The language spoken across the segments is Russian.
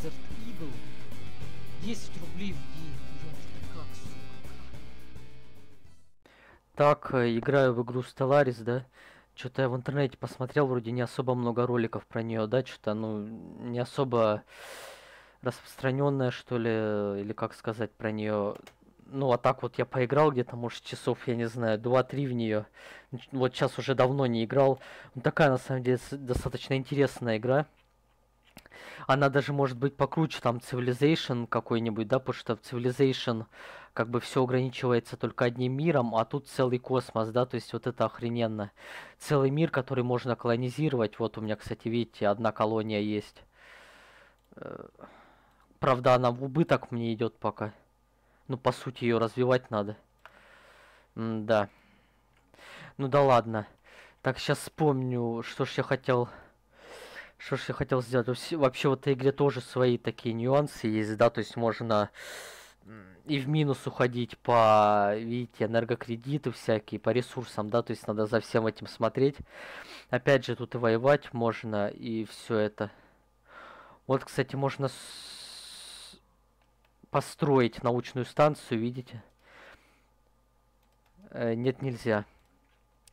Desert Eagle. 10 рублей в день. Как, сука. Так, э, играю в игру Stellaris, да? Что-то я в интернете посмотрел, вроде не особо много роликов про нее, да? Что-то, ну, не особо распространенная, что ли, или как сказать про нее. Ну, а так вот я поиграл где-то, может, часов, я не знаю, 2-3 в нее. Вот сейчас уже давно не играл. Ну, такая, на самом деле, достаточно интересная игра. Она даже может быть покруче там Civilization какой-нибудь, да, потому что в Civilization как бы все ограничивается только одним миром, а тут целый космос, да, то есть вот это охрененно. Целый мир, который можно колонизировать. Вот у меня, кстати, видите, одна колония есть. Э, Правда, она в убыток мне идет пока. Ну, по сути, ее развивать надо. да. Ну да ладно. Так, сейчас вспомню, что ж я хотел... Что ж я хотел сделать? Вообще в этой игре тоже свои такие нюансы есть, да, то есть можно и в минус уходить по, видите, энергокредиты всякие, по ресурсам, да, то есть надо за всем этим смотреть. Опять же, тут и воевать можно, и все это. Вот, кстати, можно с- построить научную станцию, видите? Э, нет, нельзя.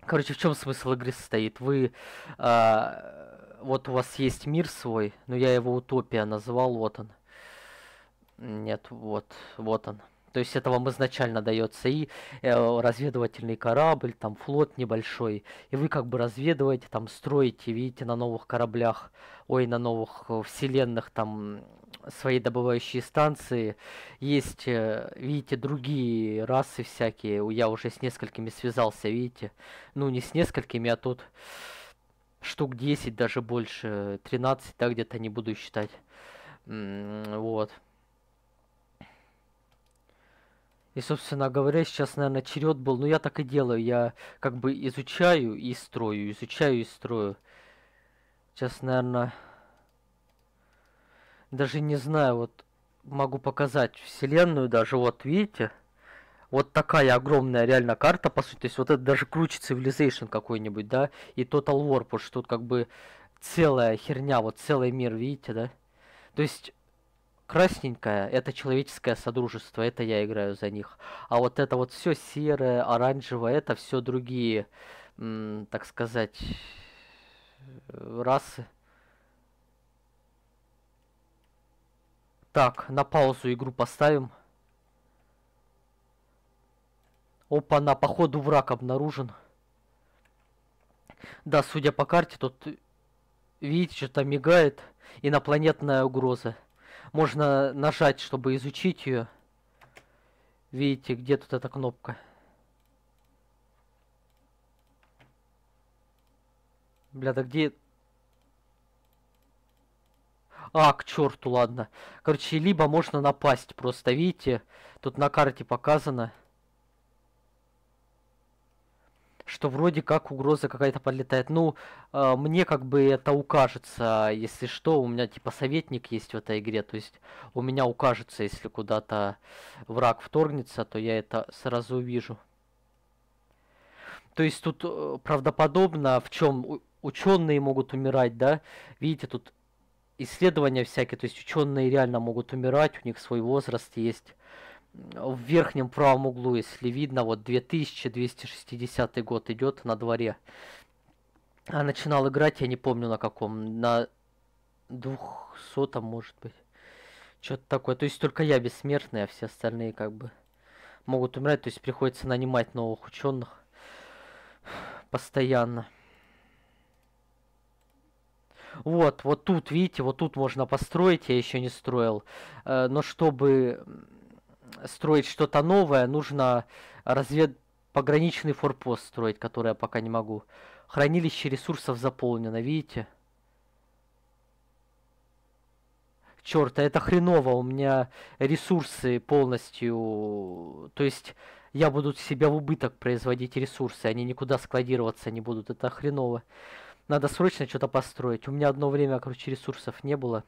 Короче, в чем смысл игры состоит? Вы, а, вот у вас есть мир свой, но я его утопия назвал, вот он. Нет, вот, вот он. То есть это вам изначально дается и э, разведывательный корабль, там флот небольшой, и вы как бы разведываете, там строите, видите, на новых кораблях, ой, на новых э, вселенных там свои добывающие станции. Есть, э, видите, другие расы всякие. Я уже с несколькими связался, видите. Ну, не с несколькими, а тут штук 10, даже больше, 13, да, где-то не буду считать. Вот. И, собственно говоря, сейчас, наверное, черед был. Ну, я так и делаю. Я как бы изучаю и строю, изучаю и строю. Сейчас, наверное, даже не знаю, вот могу показать вселенную даже. Вот, видите? Вот такая огромная реально карта, по сути. То есть вот это даже круче Civilization какой-нибудь, да? И Total War, потому что тут как бы целая херня, вот целый мир, видите, да? То есть красненькое это человеческое содружество, это я играю за них. А вот это вот все серое, оранжевое, это все другие, так сказать, э, расы. Так, на паузу игру поставим. Опа, на походу враг обнаружен. Да, судя по карте, тут видите, что-то мигает. Инопланетная угроза. Можно нажать, чтобы изучить ее. Видите, где тут эта кнопка? Бля, да где... А, к черту, ладно. Короче, либо можно напасть просто, видите? Тут на карте показано, что вроде как угроза какая-то подлетает. Ну, э, мне как бы это укажется, если что, у меня типа советник есть в этой игре, то есть у меня укажется, если куда-то враг вторгнется, то я это сразу увижу. То есть тут э, правдоподобно, в чем ученые могут умирать, да? Видите, тут исследования всякие, то есть ученые реально могут умирать, у них свой возраст есть. В верхнем правом углу, если видно, вот 2260 год идет на дворе. А начинал играть, я не помню на каком, на двухсотом, может быть. Что-то такое. То есть только я бессмертный, а все остальные как бы могут умирать. То есть приходится нанимать новых ученых постоянно. Вот, вот тут, видите, вот тут можно построить, я еще не строил. Э, Но чтобы строить что-то новое, нужно развед пограничный форпост строить, который я пока не могу. Хранилище ресурсов заполнено, видите? Черт, а это хреново, у меня ресурсы полностью... То есть я буду себя в убыток производить ресурсы, они никуда складироваться не будут, это хреново. Надо срочно что-то построить. У меня одно время, короче, ресурсов не было.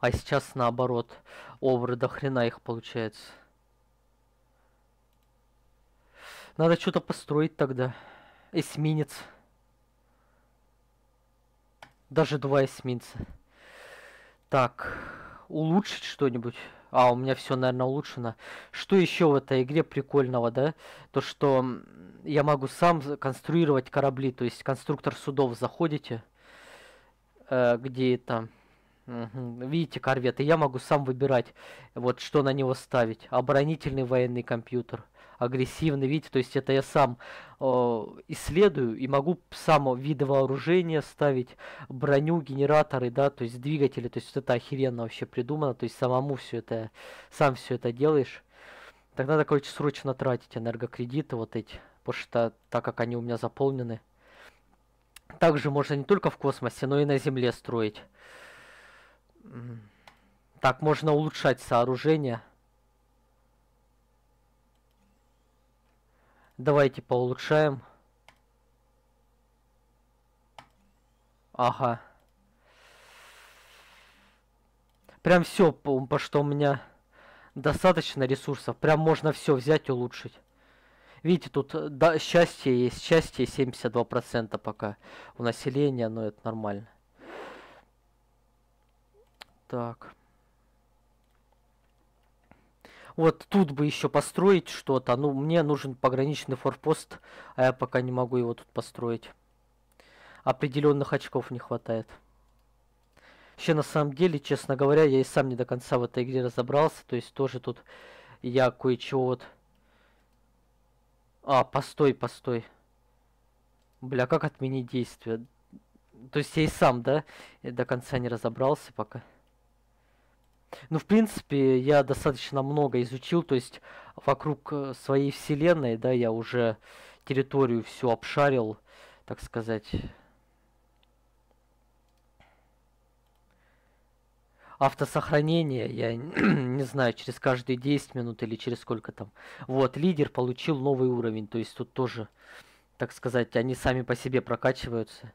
А сейчас наоборот. Овры до хрена их получается. Надо что-то построить тогда. Эсминец. Даже два эсминца. Так, улучшить что-нибудь. А, у меня все, наверное, улучшено. Что еще в этой игре прикольного, да? То, что я могу сам конструировать корабли. То есть конструктор судов заходите, э, где там Видите, корветы, я могу сам выбирать, вот что на него ставить. Оборонительный военный компьютер, агрессивный, видите, то есть это я сам э, исследую и могу сам виды вооружения ставить, броню, генераторы, да, то есть двигатели, то есть это охеренно вообще придумано, то есть самому все это, сам все это делаешь. Так надо, короче, срочно тратить энергокредиты вот эти, потому что так как они у меня заполнены. Также можно не только в космосе, но и на Земле строить. Так, можно улучшать сооружение. Давайте поулучшаем. Ага. Прям все, по, что у меня достаточно ресурсов. Прям можно все взять и улучшить. Видите, тут да, счастье есть. Счастье 72% пока у населения, но это нормально. Так. Вот тут бы еще построить что-то. Ну, мне нужен пограничный форпост, а я пока не могу его тут построить. Определенных очков не хватает. Еще на самом деле, честно говоря, я и сам не до конца в этой игре разобрался. То есть тоже тут я кое-чего вот... А, постой, постой. Бля, как отменить действие? То есть я и сам, да, до конца не разобрался пока. Ну, в принципе, я достаточно много изучил, то есть вокруг э, своей вселенной, да, я уже территорию всю обшарил, так сказать. Автосохранение, я не знаю, через каждые 10 минут или через сколько там. Вот, лидер получил новый уровень, то есть тут тоже, так сказать, они сами по себе прокачиваются.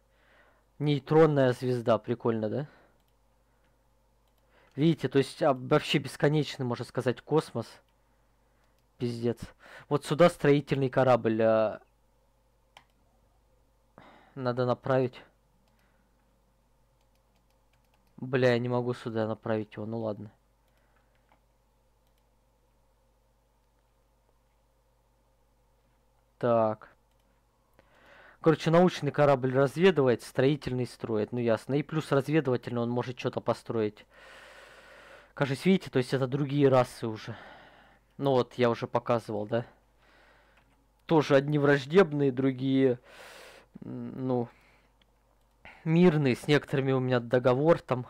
Нейтронная звезда, прикольно, да? Видите, то есть а, вообще бесконечный, можно сказать, космос. Пиздец. Вот сюда строительный корабль. А... Надо направить. Бля, я не могу сюда направить его, ну ладно. Так. Короче, научный корабль разведывает, строительный строит, ну ясно. И плюс разведывательный он может что-то построить. Кажется, видите, то есть это другие расы уже. Ну вот, я уже показывал, да? Тоже одни враждебные, другие, ну, мирные. С некоторыми у меня договор там.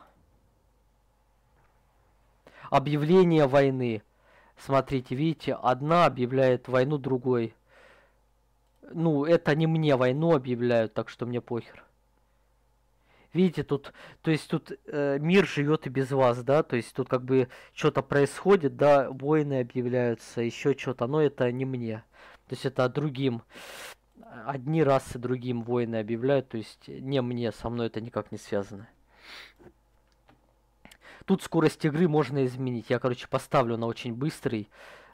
Объявление войны. Смотрите, видите, одна объявляет войну другой. Ну, это не мне войну объявляют, так что мне похер. Видите, тут, то есть тут э, мир живет и без вас, да, то есть тут как бы что-то происходит, да, войны объявляются, еще что-то, но это не мне, то есть это другим, одни расы другим войны объявляют, то есть не мне, со мной это никак не связано. Тут скорость игры можно изменить, я, короче, поставлю на очень быстрый,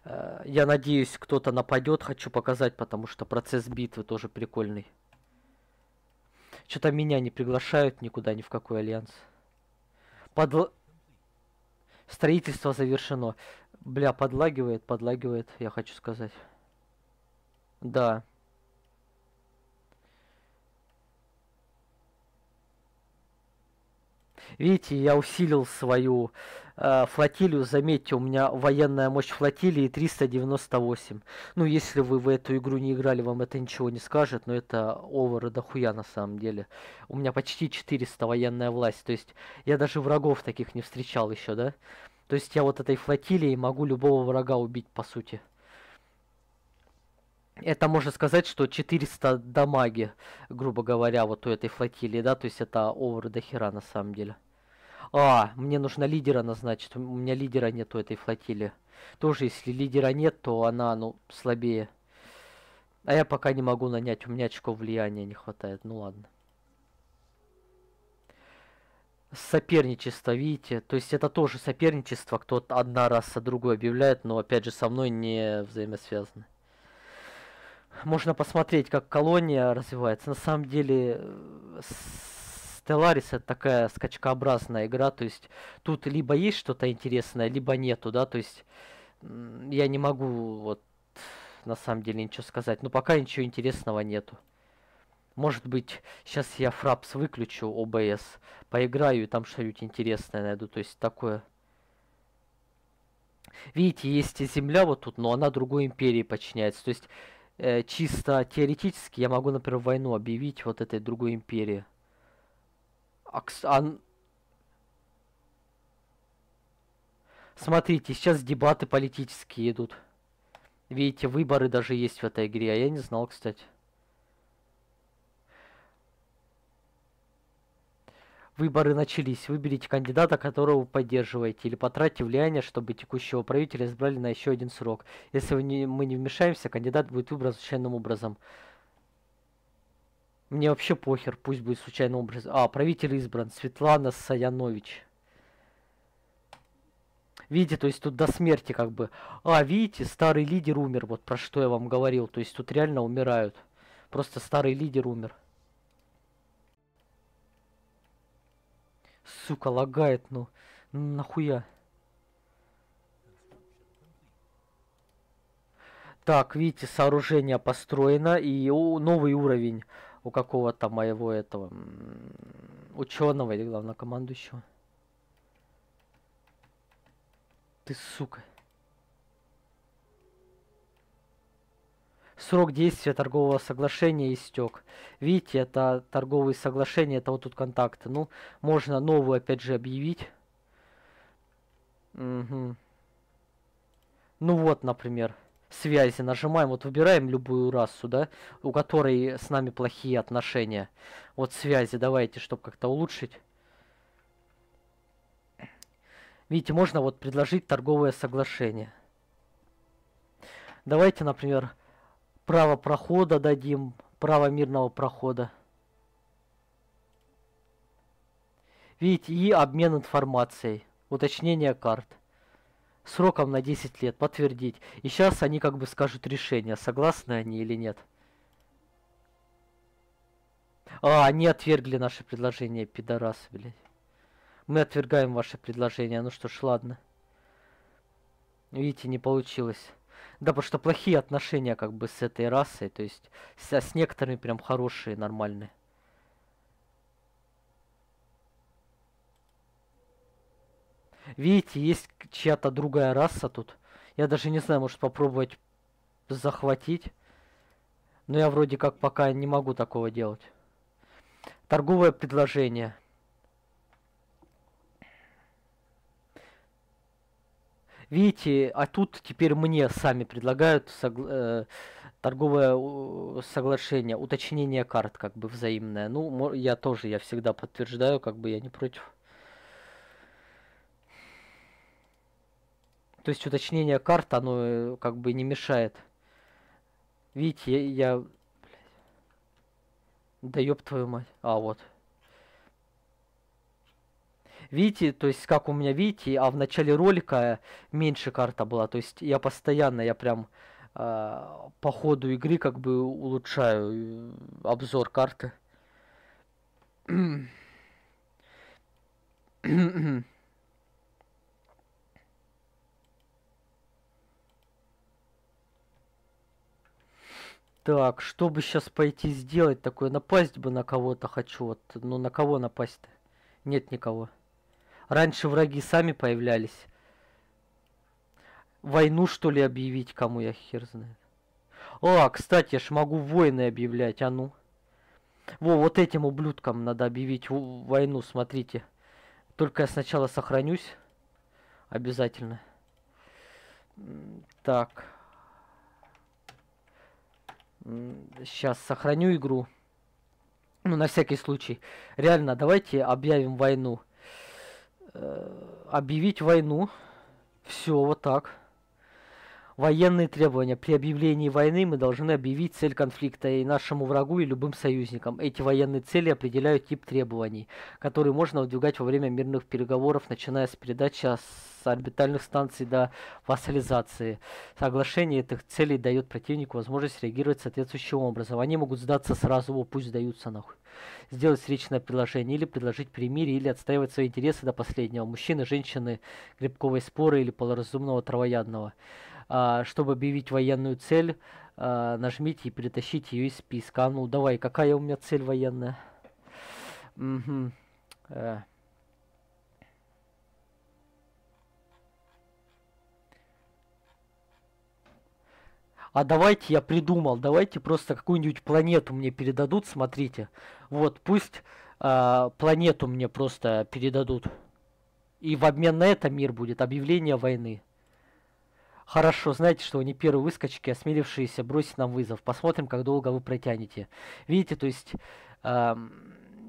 э, я надеюсь, кто-то нападет, хочу показать, потому что процесс битвы тоже прикольный. Что-то меня не приглашают никуда, ни в какой альянс. Под... Строительство завершено. Бля, подлагивает, подлагивает, я хочу сказать. Да. Видите, я усилил свою э, флотилию. Заметьте, у меня военная мощь флотилии 398. Ну, если вы в эту игру не играли, вам это ничего не скажет, но это овер дохуя на самом деле. У меня почти 400 военная власть. То есть я даже врагов таких не встречал еще, да? То есть я вот этой флотилией могу любого врага убить, по сути. Это можно сказать, что 400 дамаги, грубо говоря, вот у этой флотилии, да, то есть это овер до хера на самом деле. А, мне нужно лидера назначить. У меня лидера нет у этой флотилии. Тоже, если лидера нет, то она, ну, слабее. А я пока не могу нанять. У меня очков влияния не хватает. Ну ладно. Соперничество, видите? То есть это тоже соперничество. Кто-то одна раса другой объявляет, но опять же со мной не взаимосвязано. Можно посмотреть, как колония развивается. На самом деле Stellaris это такая скачкообразная игра, то есть тут либо есть что-то интересное, либо нету, да, то есть я не могу вот на самом деле ничего сказать, но пока ничего интересного нету. Может быть, сейчас я фрапс выключу, OBS, поиграю и там что-нибудь интересное найду, то есть такое. Видите, есть земля вот тут, но она другой империи подчиняется, то есть э, чисто теоретически я могу, например, войну объявить вот этой другой империи. Акс... А... Смотрите, сейчас дебаты политические идут. Видите, выборы даже есть в этой игре, а я не знал, кстати. Выборы начались. Выберите кандидата, которого вы поддерживаете, или потратьте влияние, чтобы текущего правителя избрали на еще один срок. Если не, мы не вмешаемся, кандидат будет выбран случайным образом. Мне вообще похер, пусть будет случайным образом. А, правитель избран. Светлана Саянович. Видите, то есть тут до смерти как бы. А, видите, старый лидер умер. Вот про что я вам говорил. То есть тут реально умирают. Просто старый лидер умер. Сука, лагает, ну. Нахуя? Так, видите, сооружение построено и новый уровень у какого-то моего этого ученого или главнокомандующего. Ты сука. Срок действия торгового соглашения истек. Видите, это торговые соглашения, это вот тут контакты. Ну, можно новую опять же объявить. Угу. Ну вот, например, связи. Нажимаем, вот выбираем любую расу, да, у которой с нами плохие отношения. Вот связи, давайте, чтобы как-то улучшить. Видите, можно вот предложить торговое соглашение. Давайте, например, право прохода дадим, право мирного прохода. Видите, и обмен информацией, уточнение карт. Сроком на 10 лет, подтвердить. И сейчас они как бы скажут решение, согласны они или нет. А, они отвергли наше предложение, пидорасы, блядь. Мы отвергаем ваше предложение. Ну что ж, ладно. Видите, не получилось. Да, потому что плохие отношения как бы с этой расой, то есть с, с некоторыми прям хорошие, нормальные. Видите, есть чья-то другая раса тут. Я даже не знаю, может попробовать захватить. Но я вроде как пока не могу такого делать. Торговое предложение. Видите, а тут теперь мне сами предлагают согла э, торговое соглашение, уточнение карт как бы взаимное. Ну, я тоже, я всегда подтверждаю, как бы я не против. То есть уточнение карт, оно э, как бы не мешает. Видите, я... я... Да ёб твою мать. А, вот. Видите, то есть как у меня, видите, а в начале ролика меньше карта была. То есть я постоянно, я прям э, по ходу игры как бы улучшаю э, обзор карты. Так, чтобы сейчас пойти сделать такое? Напасть бы на кого-то хочу. Вот, ну на кого напасть-то? Нет никого. Раньше враги сами появлялись. Войну, что ли, объявить, кому я хер знает. О, кстати, я ж могу войны объявлять, а ну. Во, вот этим ублюдкам надо объявить войну, смотрите. Только я сначала сохранюсь. Обязательно. Так. Сейчас сохраню игру. Ну, на всякий случай. Реально, давайте объявим войну. Э, объявить войну. Все, вот так. Военные требования. При объявлении войны мы должны объявить цель конфликта и нашему врагу, и любым союзникам. Эти военные цели определяют тип требований, которые можно выдвигать во время мирных переговоров, начиная с передачи с орбитальных станций до вассализации. Соглашение этих целей дает противнику возможность реагировать соответствующим образом. Они могут сдаться сразу, о, пусть сдаются нахуй. Сделать встречное предложение или предложить перемирие, или отстаивать свои интересы до последнего. Мужчины, женщины, грибковой споры или полуразумного травоядного. А, чтобы объявить военную цель, а, нажмите и перетащите ее из списка. А ну, давай, какая у меня цель военная? Угу. А давайте я придумал, давайте просто какую-нибудь планету мне передадут, смотрите. Вот, пусть э, планету мне просто передадут. И в обмен на это мир будет объявление войны. Хорошо, знаете, что вы не первые выскочки, осмелившиеся бросить нам вызов. Посмотрим, как долго вы протянете. Видите, то есть э,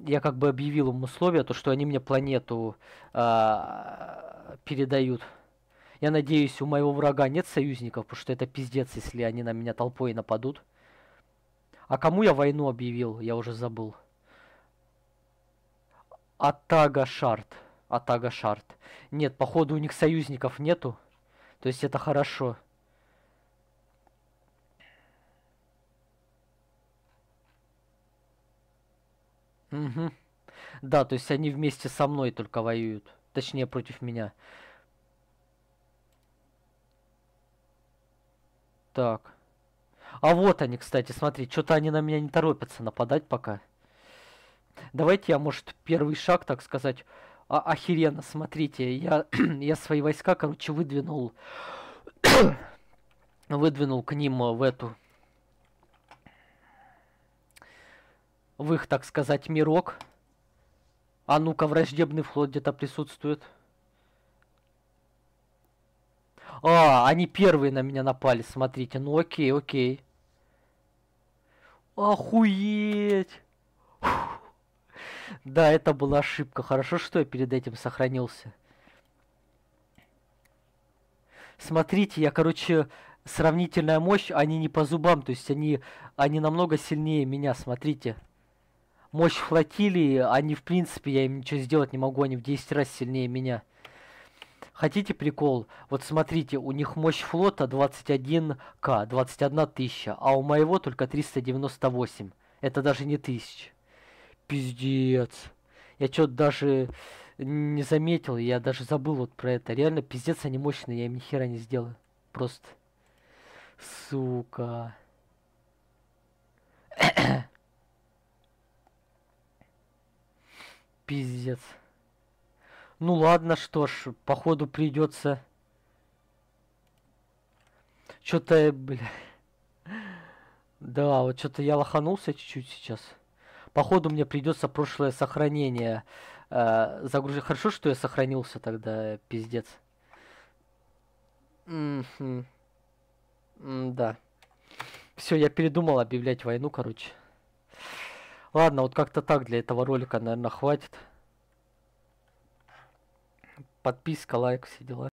я как бы объявил им условия, то что они мне планету э, передают. Я надеюсь, у моего врага нет союзников, потому что это пиздец, если они на меня толпой нападут. А кому я войну объявил? Я уже забыл. Атага Шарт. Атага Шарт. Нет, походу у них союзников нету. То есть это хорошо. Угу. Да, то есть они вместе со мной только воюют. Точнее, против меня. Так. А вот они, кстати, смотри, что-то они на меня не торопятся нападать пока. Давайте я, может, первый шаг, так сказать, а, охеренно, смотрите, я, я свои войска, короче, выдвинул, выдвинул к ним в эту, в их, так сказать, мирок. А ну-ка, враждебный флот где-то присутствует. А, они первые на меня напали, смотрите. Ну окей, окей. Охуеть! Да, это была ошибка. Хорошо, что я перед этим сохранился. Смотрите, я, короче, сравнительная мощь, они не по зубам, то есть они, они намного сильнее меня, смотрите. Мощь флотилии, они, в принципе, я им ничего сделать не могу, они в 10 раз сильнее меня. Хотите прикол? Вот смотрите, у них мощь флота 21к, 21 тысяча, а у моего только 398. Это даже не тысяча. Пиздец. Я что-то даже не заметил, я даже забыл вот про это. Реально, пиздец, они мощные, я им ни хера не сделаю. Просто. Сука. Пиздец. Ну ладно, что ж, походу придется. Что-то, бля. Да, вот что-то я лоханулся чуть-чуть сейчас. Походу мне придется прошлое сохранение э, загрузить. Хорошо, что я сохранился тогда, пиздец. Mm, да. Все, я передумал объявлять войну, короче. Ладно, вот как-то так для этого ролика, наверное, хватит подписка, лайк, все дела.